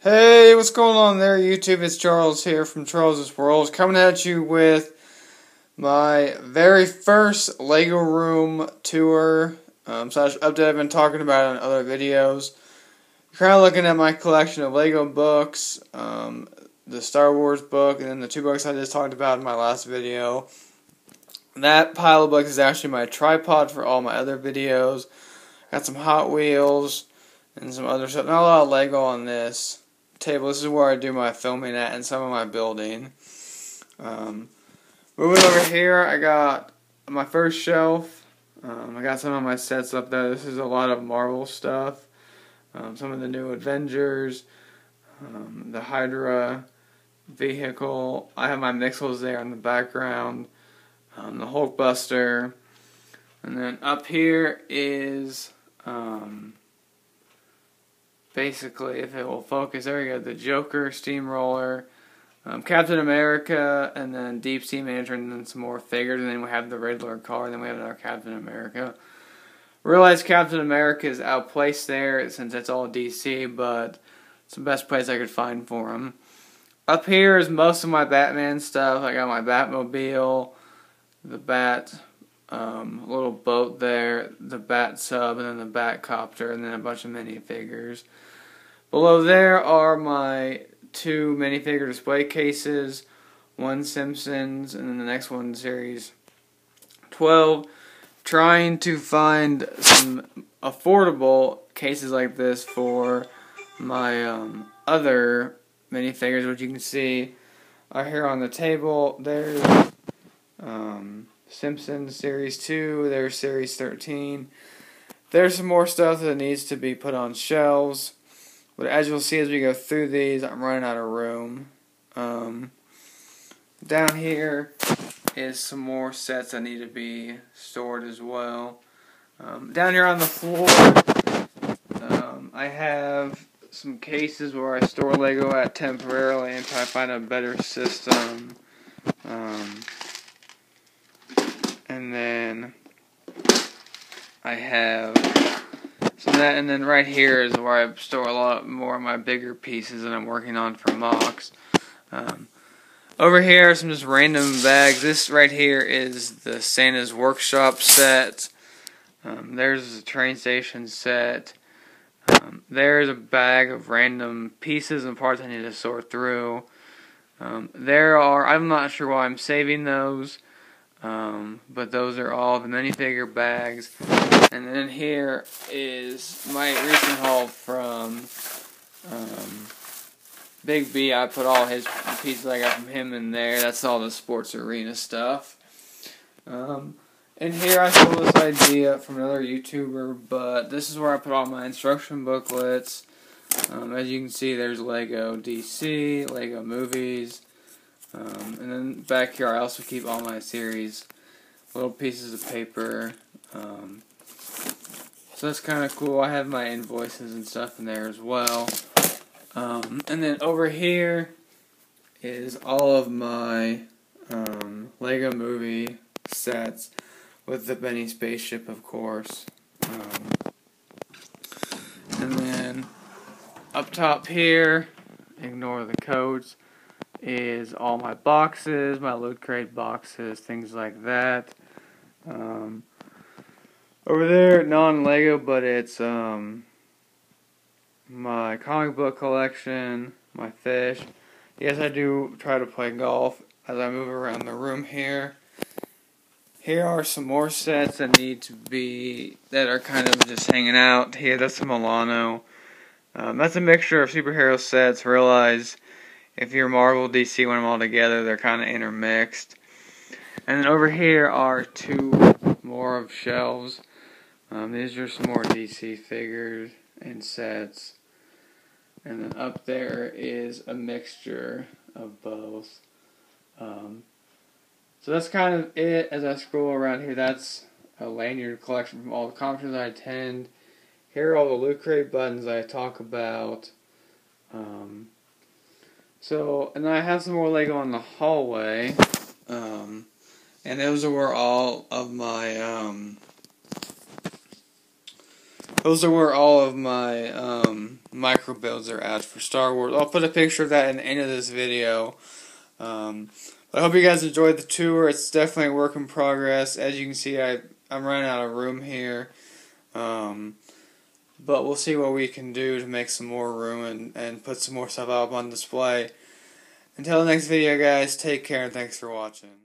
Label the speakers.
Speaker 1: Hey, what's going on there, YouTube? It's Charles here from Charles's World, coming at you with my very first Lego Room tour um, slash update I've been talking about in other videos. Kind of looking at my collection of Lego books, um, the Star Wars book, and then the two books I just talked about in my last video. That pile of books is actually my tripod for all my other videos. Got some Hot Wheels and some other stuff. Not a lot of Lego on this table. This is where I do my filming at and some of my building. Um, moving over here, I got my first shelf. Um, I got some of my sets up there. This is a lot of Marvel stuff. Um, some of the new Avengers, um, the Hydra vehicle. I have my Mixels there in the background. Um, the Hulkbuster. And then up here is um, basically, if it will focus, there we go, the Joker, Steamroller, um, Captain America, and then Deep Sea Manager, and then some more figures, and then we have the Riddler car, and then we have another Captain America. Realize Captain America is outplaced there since it's all DC, but it's the best place I could find for him. Up here is most of my Batman stuff. I got my Batmobile, the Bat um, little boat there, the Bat sub, and then the Bat copter, and then a bunch of minifigures. Below there are my two minifigure display cases, one Simpsons, and then the next one series 12. Trying to find some affordable cases like this for my um, other minifigures, which you can see are here on the table. There's um, Simpsons Series 2, there's Series 13. There's some more stuff that needs to be put on shelves. But as you'll see as we go through these, I'm running out of room. Um, down here is some more sets that need to be stored as well. Um, down here on the floor, um, I have some cases where I store Lego at temporarily until I find a better system. Um, and then I have so that, and then right here is where I store a lot more of my bigger pieces that I'm working on for MOCs. Um, over here, are some just random bags. This right here is the Santa's Workshop set. Um, there's a train station set. Um, there's a bag of random pieces and parts I need to sort through. Um, there are, I'm not sure why I'm saving those. Um, but those are all the minifigure bags. And then here is my recent haul from um, Big B. I put all his pieces I got from him in there. That's all the sports arena stuff. Um, and here I stole this idea from another YouTuber, but this is where I put all my instruction booklets. Um, as you can see, there's Lego DC, Lego movies, um, and then back here, I also keep all my series, little pieces of paper. Um, so that's kind of cool. I have my invoices and stuff in there as well. Um, and then over here is all of my um, Lego movie sets with the Benny spaceship, of course. Um, and then up top here, ignore the codes is all my boxes, my loot crate boxes, things like that. Um, over there, non-Lego, but it's um, my comic book collection, my fish. Yes, I do try to play golf as I move around the room here. Here are some more sets that need to be, that are kind of just hanging out. Here, that's a Milano. Um, that's a mixture of superhero sets. Realize if you're Marvel, DC, want them all together, they're kind of intermixed. And then over here are two more of shelves. Um, these are some more DC figures and sets. And then up there is a mixture of both. Um, so that's kind of it as I scroll around here. That's a lanyard collection from all the conferences I attend. Here are all the loot crate buttons I talk about. Um, so, and I have some more Lego in the hallway. Um, and those are where all of my, um, those are where all of my um, micro builds are at for Star Wars. I'll put a picture of that in the end of this video. Um, I hope you guys enjoyed the tour. It's definitely a work in progress. As you can see, I, I'm running out of room here. Um, but we'll see what we can do to make some more room and, and put some more stuff up on display. Until the next video, guys, take care and thanks for watching.